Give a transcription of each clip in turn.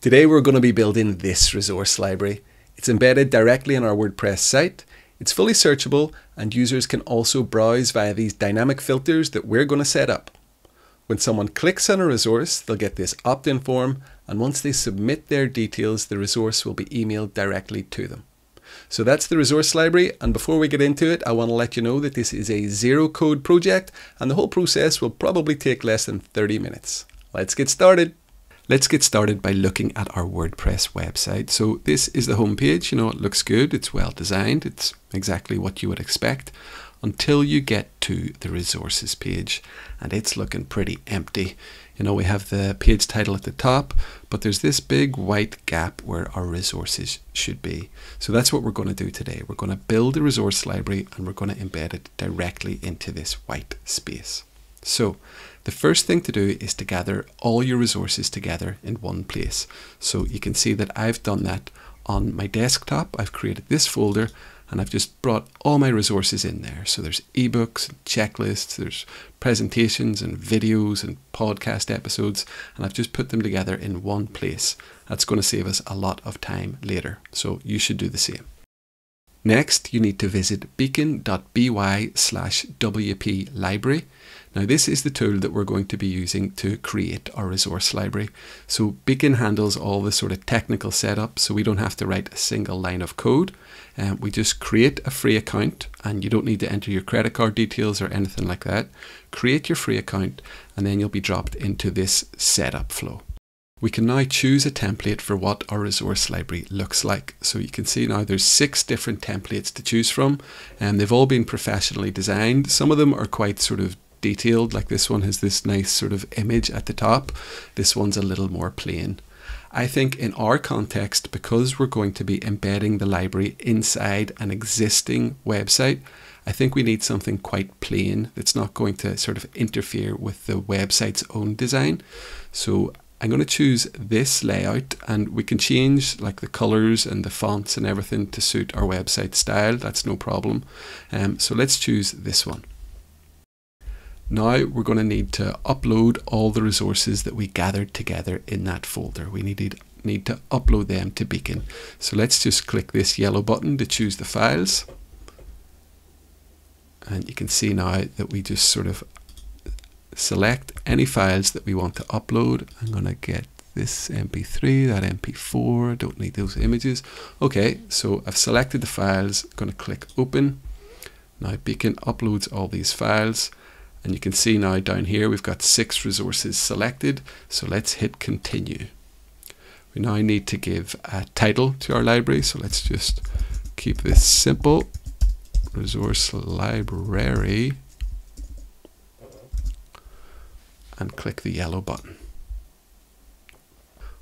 Today we're going to be building this resource library. It's embedded directly in our WordPress site. It's fully searchable and users can also browse via these dynamic filters that we're going to set up. When someone clicks on a resource, they'll get this opt-in form and once they submit their details, the resource will be emailed directly to them. So that's the resource library and before we get into it, I want to let you know that this is a zero code project and the whole process will probably take less than 30 minutes. Let's get started. Let's get started by looking at our WordPress website. So this is the homepage. You know, it looks good. It's well designed. It's exactly what you would expect until you get to the resources page and it's looking pretty empty. You know, we have the page title at the top, but there's this big white gap where our resources should be. So that's what we're going to do today. We're going to build a resource library and we're going to embed it directly into this white space. So the first thing to do is to gather all your resources together in one place. So you can see that I've done that on my desktop. I've created this folder and I've just brought all my resources in there. So there's ebooks, and checklists, there's presentations and videos and podcast episodes, and I've just put them together in one place. That's going to save us a lot of time later. So you should do the same. Next, you need to visit beacon.by slash WP library now this is the tool that we're going to be using to create our resource library. So Beacon handles all the sort of technical setup so we don't have to write a single line of code. Um, we just create a free account and you don't need to enter your credit card details or anything like that. Create your free account and then you'll be dropped into this setup flow. We can now choose a template for what our resource library looks like. So you can see now there's six different templates to choose from and they've all been professionally designed. Some of them are quite sort of detailed, like this one has this nice sort of image at the top. This one's a little more plain. I think in our context, because we're going to be embedding the library inside an existing website, I think we need something quite plain that's not going to sort of interfere with the website's own design. So I'm going to choose this layout and we can change like the colors and the fonts and everything to suit our website style. That's no problem. Um, so let's choose this one. Now we're going to need to upload all the resources that we gathered together in that folder. We need, need to upload them to Beacon. So let's just click this yellow button to choose the files. And you can see now that we just sort of select any files that we want to upload. I'm going to get this MP3, that MP4, don't need those images. Okay, so I've selected the files, I'm going to click open. Now Beacon uploads all these files and you can see now down here we've got six resources selected. So let's hit continue. We now need to give a title to our library. So let's just keep this simple. Resource library and click the yellow button.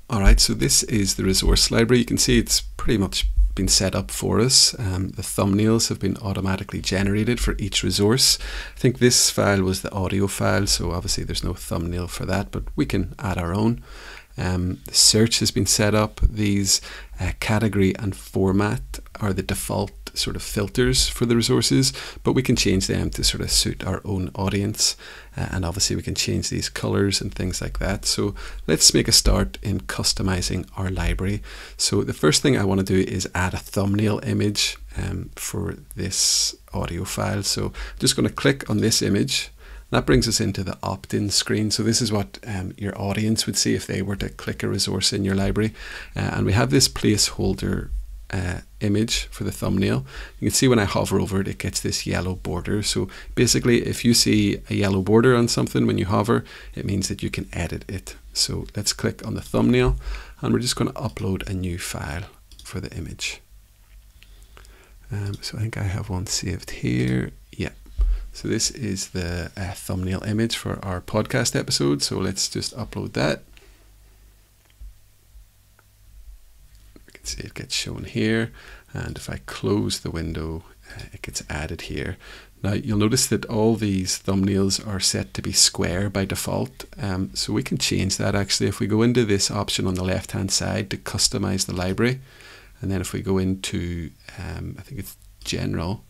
Alright, so this is the resource library. You can see it's pretty much been set up for us. Um, the thumbnails have been automatically generated for each resource. I think this file was the audio file, so obviously there's no thumbnail for that, but we can add our own. Um, the search has been set up. These uh, category and format are the default sort of filters for the resources, but we can change them to sort of suit our own audience. Uh, and obviously we can change these colors and things like that. So let's make a start in customizing our library. So the first thing I want to do is add a thumbnail image um, for this audio file. So I'm just going to click on this image that brings us into the opt-in screen. So this is what um, your audience would see if they were to click a resource in your library. Uh, and we have this placeholder uh, image for the thumbnail. You can see when I hover over it, it gets this yellow border. So basically, if you see a yellow border on something when you hover, it means that you can edit it. So let's click on the thumbnail and we're just going to upload a new file for the image. Um, so I think I have one saved here. Yeah. So this is the uh, thumbnail image for our podcast episode. So let's just upload that. See it gets shown here and if I close the window uh, it gets added here. Now you'll notice that all these thumbnails are set to be square by default um, so we can change that actually if we go into this option on the left hand side to customize the library and then if we go into um, I think it's general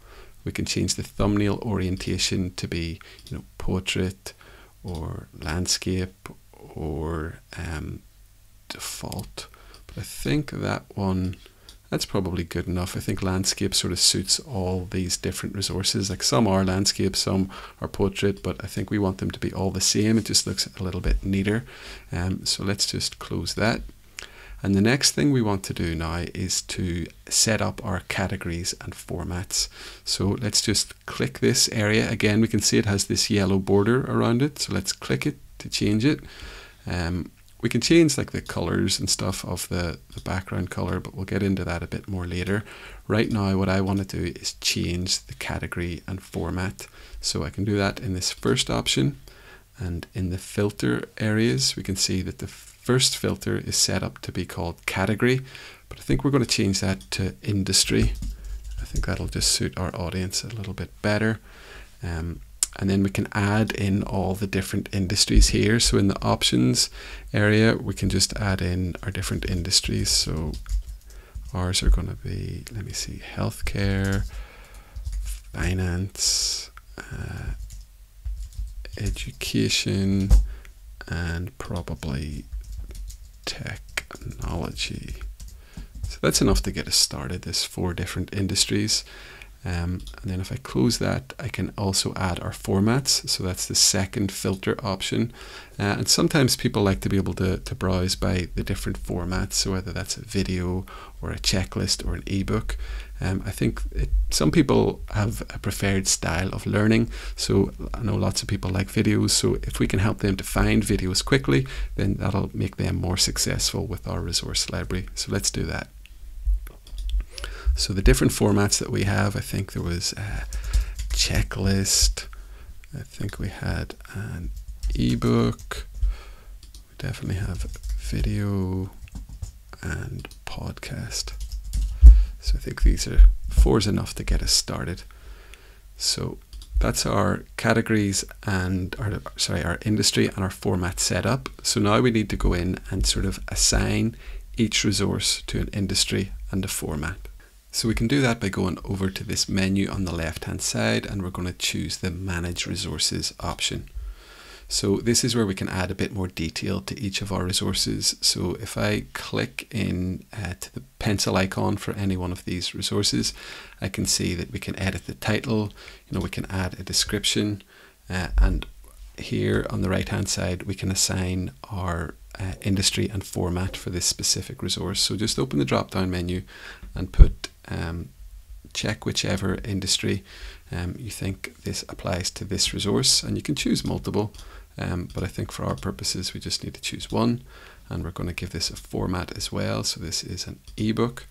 we can change the thumbnail orientation to be you know portrait or landscape or um, default But I think that one, that's probably good enough. I think landscape sort of suits all these different resources. Like some are landscape, some are portrait, but I think we want them to be all the same. It just looks a little bit neater. Um, so let's just close that. And the next thing we want to do now is to set up our categories and formats. So let's just click this area. Again, we can see it has this yellow border around it. So let's click it to change it. Um, we can change like the colors and stuff of the, the background color, but we'll get into that a bit more later. Right now, what I want to do is change the category and format. So I can do that in this first option. And in the filter areas, we can see that the first filter is set up to be called category, but I think we're going to change that to industry. I think that'll just suit our audience a little bit better. Um, and then we can add in all the different industries here. So in the options area, we can just add in our different industries. So ours are going to be, let me see, healthcare, finance, uh, education, and probably technology. So that's enough to get us started. There's four different industries. Um, and then if I close that, I can also add our formats. So that's the second filter option. Uh, and sometimes people like to be able to, to browse by the different formats. So whether that's a video or a checklist or an ebook. Um, I think it, some people have a preferred style of learning. So I know lots of people like videos. So if we can help them to find videos quickly, then that'll make them more successful with our resource library. So let's do that. So the different formats that we have, I think there was a checklist. I think we had an ebook. We definitely have video and podcast. So I think these are four is enough to get us started. So that's our categories and our sorry our industry and our format set up. So now we need to go in and sort of assign each resource to an industry and a format. So we can do that by going over to this menu on the left hand side and we're going to choose the manage resources option. So this is where we can add a bit more detail to each of our resources. So if I click in uh, to the pencil icon for any one of these resources, I can see that we can edit the title, you know, we can add a description uh, and here on the right hand side we can assign our uh, industry and format for this specific resource. So just open the drop down menu and put um, check whichever industry um, you think this applies to this resource and you can choose multiple um, but I think for our purposes we just need to choose one and we're going to give this a format as well. So this is an ebook.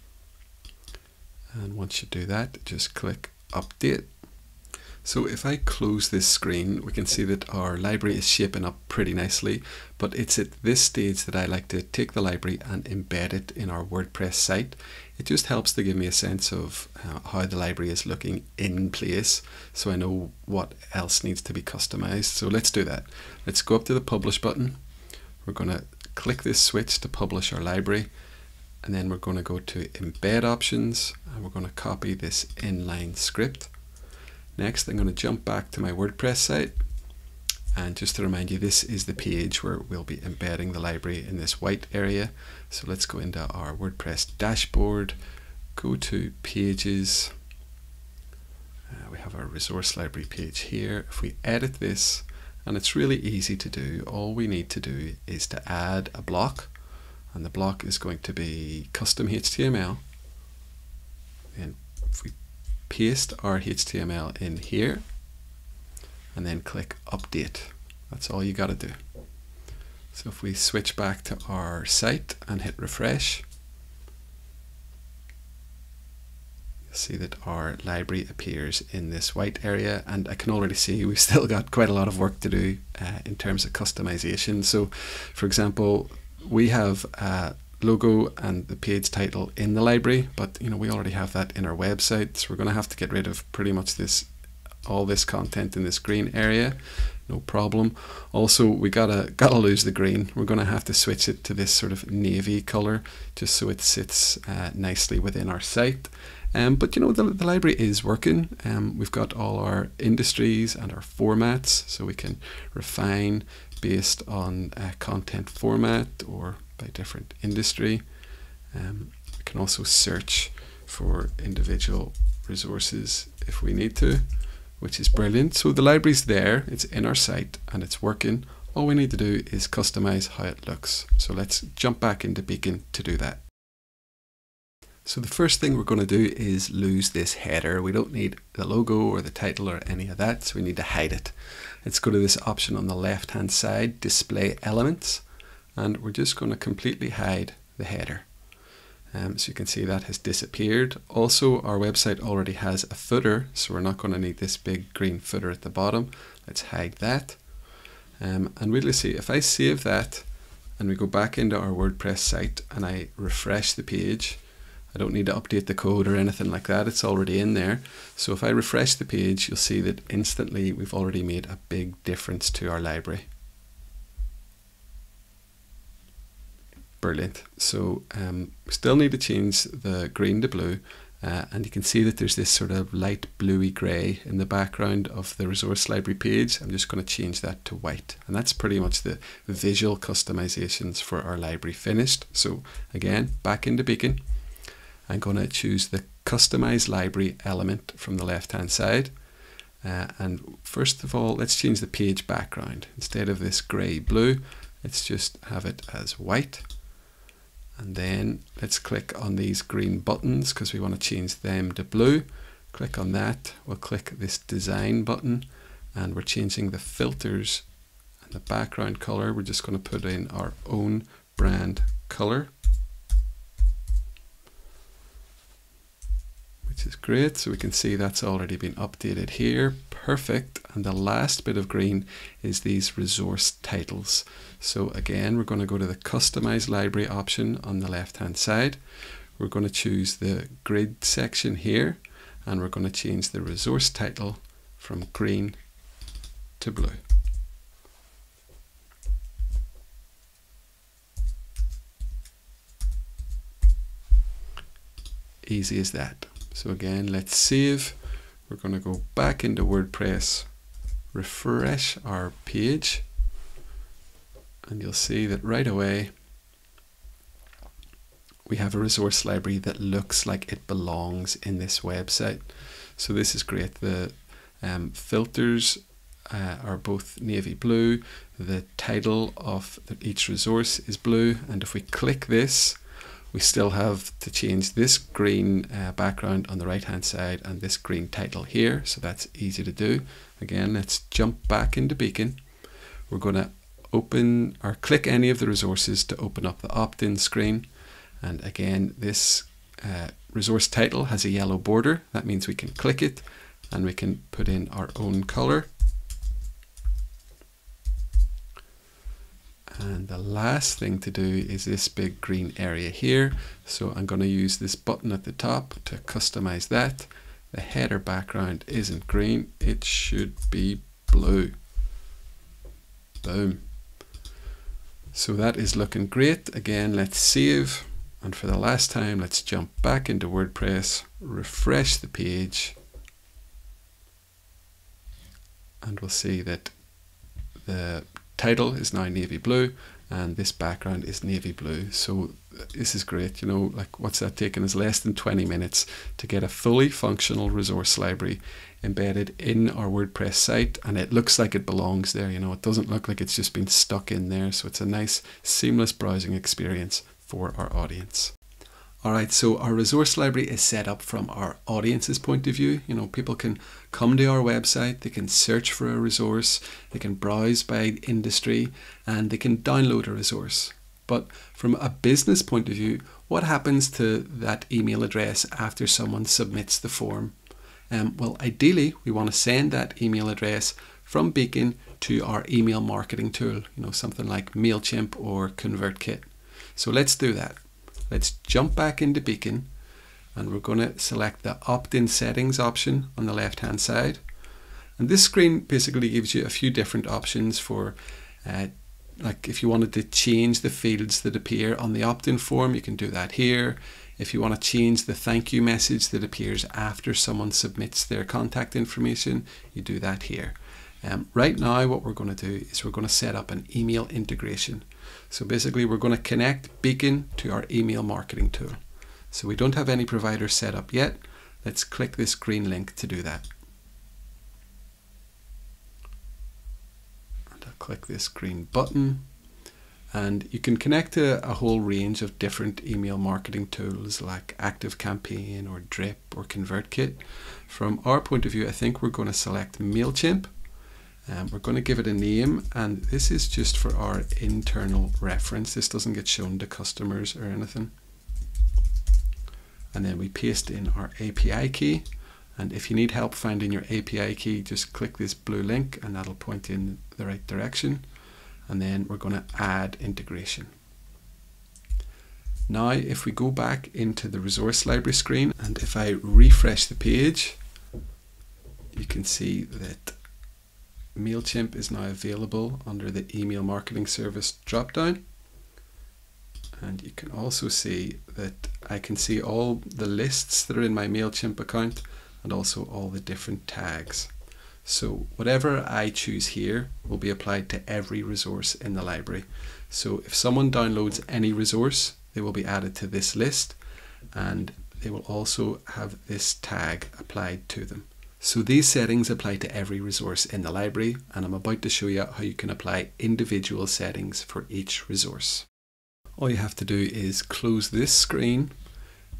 And once you do that just click update. So if I close this screen, we can see that our library is shaping up pretty nicely, but it's at this stage that I like to take the library and embed it in our WordPress site. It just helps to give me a sense of uh, how the library is looking in place, so I know what else needs to be customized. So let's do that. Let's go up to the Publish button. We're going to click this switch to publish our library, and then we're going to go to Embed Options, and we're going to copy this inline script Next, I'm going to jump back to my WordPress site. And just to remind you, this is the page where we'll be embedding the library in this white area. So let's go into our WordPress dashboard, go to pages. Uh, we have our resource library page here. If we edit this, and it's really easy to do, all we need to do is to add a block. And the block is going to be custom HTML. And if we paste our HTML in here and then click update. That's all you got to do. So if we switch back to our site and hit refresh, you'll see that our library appears in this white area and I can already see we've still got quite a lot of work to do uh, in terms of customization. So for example, we have uh, logo and the page title in the library, but you know we already have that in our website, so we're going to have to get rid of pretty much this all this content in this green area no problem. Also we gotta gotta lose the green. We're gonna have to switch it to this sort of navy color just so it sits uh, nicely within our site. Um, but you know the, the library is working. Um, we've got all our industries and our formats so we can refine based on uh, content format or by different industry. Um, we can also search for individual resources if we need to, which is brilliant. So the library's there, it's in our site and it's working. All we need to do is customize how it looks. So let's jump back into Beacon to do that. So the first thing we're going to do is lose this header. We don't need the logo or the title or any of that, so we need to hide it. Let's go to this option on the left hand side, display elements, and we're just going to completely hide the header. Um, so you can see that has disappeared. Also, our website already has a footer, so we're not going to need this big green footer at the bottom. Let's hide that. Um, and we'll see, if I save that and we go back into our WordPress site and I refresh the page, I don't need to update the code or anything like that. It's already in there. So if I refresh the page, you'll see that instantly we've already made a big difference to our library. Brilliant. So um, still need to change the green to blue. Uh, and you can see that there's this sort of light bluey grey in the background of the resource library page. I'm just going to change that to white. And that's pretty much the visual customizations for our library finished. So again, back into Beacon. I'm going to choose the customize library element from the left hand side. Uh, and first of all, let's change the page background. Instead of this grey blue, let's just have it as white. And then let's click on these green buttons because we want to change them to blue. Click on that. We'll click this design button and we're changing the filters and the background color. We're just going to put in our own brand color. Which is great. So we can see that's already been updated here. Perfect. And the last bit of green is these resource titles. So again, we're going to go to the customize library option on the left hand side. We're going to choose the grid section here and we're going to change the resource title from green to blue. Easy as that. So again, let's save. We're going to go back into WordPress, refresh our page, and you'll see that right away we have a resource library that looks like it belongs in this website. So this is great. The um, filters uh, are both navy blue. The title of each resource is blue. And if we click this, we still have to change this green uh, background on the right hand side and this green title here so that's easy to do. Again let's jump back into beacon. We're going to open or click any of the resources to open up the opt-in screen. And again this uh, resource title has a yellow border. That means we can click it and we can put in our own color And the last thing to do is this big green area here. So I'm going to use this button at the top to customize that. The header background isn't green, it should be blue. Boom. So that is looking great. Again, let's save. And for the last time, let's jump back into WordPress, refresh the page, and we'll see that the title is now navy blue and this background is navy blue. So uh, this is great. You know, like what's that taken us less than 20 minutes to get a fully functional resource library embedded in our WordPress site and it looks like it belongs there. You know, it doesn't look like it's just been stuck in there. So it's a nice seamless browsing experience for our audience. Alright, so our resource library is set up from our audience's point of view. You know, people can come to our website, they can search for a resource, they can browse by industry, and they can download a resource. But from a business point of view, what happens to that email address after someone submits the form? Um, well, ideally, we want to send that email address from Beacon to our email marketing tool, you know, something like MailChimp or ConvertKit. So let's do that. Let's jump back into Beacon and we're going to select the opt-in settings option on the left hand side. And this screen basically gives you a few different options for uh, like if you wanted to change the fields that appear on the opt-in form, you can do that here. If you want to change the thank you message that appears after someone submits their contact information, you do that here. Um, right now, what we're going to do is we're going to set up an email integration. So basically we're going to connect Beacon to our email marketing tool. So we don't have any provider set up yet. Let's click this green link to do that. And I'll click this green button and you can connect to a whole range of different email marketing tools like ActiveCampaign or Drip or ConvertKit. From our point of view, I think we're going to select MailChimp. Um, we're going to give it a name and this is just for our internal reference. This doesn't get shown to customers or anything. And then we paste in our API key. And if you need help finding your API key, just click this blue link and that'll point in the right direction and then we're going to add integration. Now if we go back into the resource library screen and if I refresh the page you can see that MailChimp is now available under the email marketing service dropdown and you can also see that I can see all the lists that are in my MailChimp account and also all the different tags. So whatever I choose here will be applied to every resource in the library. So if someone downloads any resource, they will be added to this list and they will also have this tag applied to them. So these settings apply to every resource in the library and I'm about to show you how you can apply individual settings for each resource. All you have to do is close this screen,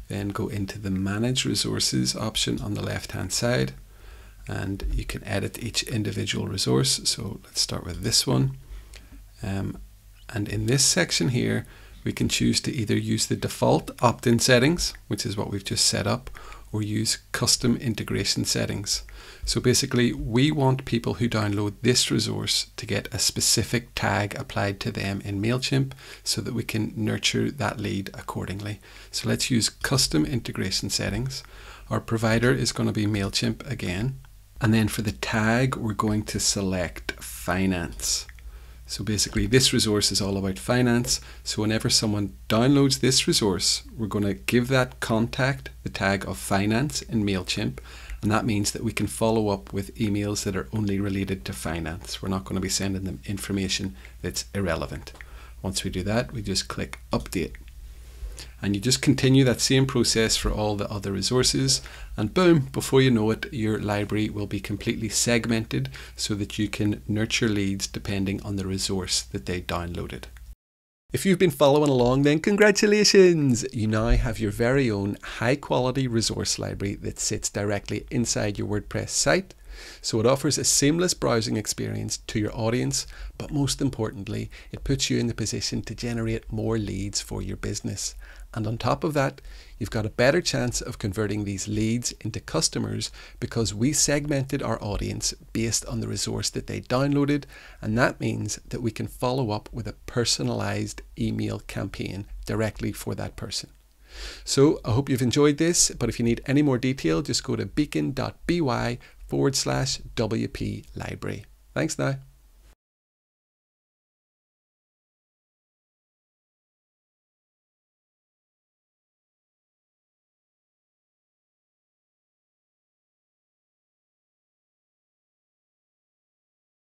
then go into the Manage Resources option on the left hand side and you can edit each individual resource. So let's start with this one. Um, and in this section here, we can choose to either use the default opt-in settings, which is what we've just set up, or use custom integration settings. So basically, we want people who download this resource to get a specific tag applied to them in MailChimp so that we can nurture that lead accordingly. So let's use custom integration settings. Our provider is going to be MailChimp again. And then for the tag, we're going to select finance. So basically this resource is all about finance. So whenever someone downloads this resource, we're going to give that contact the tag of finance in MailChimp. And that means that we can follow up with emails that are only related to finance. We're not going to be sending them information that's irrelevant. Once we do that, we just click update and you just continue that same process for all the other resources and boom before you know it your library will be completely segmented so that you can nurture leads depending on the resource that they downloaded. If you've been following along then congratulations! You now have your very own high quality resource library that sits directly inside your WordPress site so it offers a seamless browsing experience to your audience, but most importantly, it puts you in the position to generate more leads for your business. And on top of that, you've got a better chance of converting these leads into customers because we segmented our audience based on the resource that they downloaded. And that means that we can follow up with a personalized email campaign directly for that person. So I hope you've enjoyed this, but if you need any more detail, just go to beacon.by forward slash WP library. Thanks now.